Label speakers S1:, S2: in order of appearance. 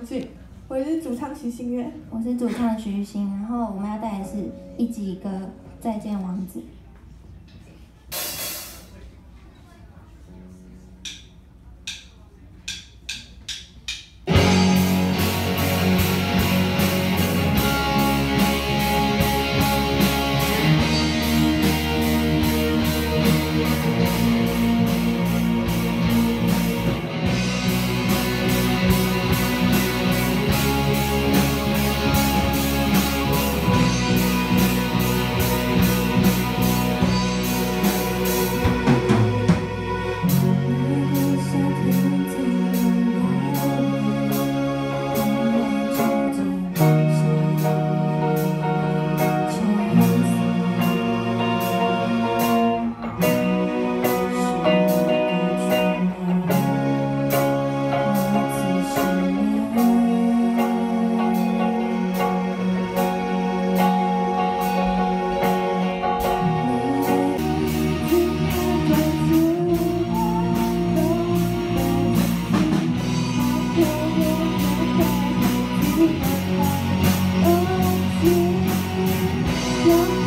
S1: 俊，
S2: 我是主唱徐心月，
S3: 我是主唱徐星，然后我们要带的是一集歌《再见王子》。我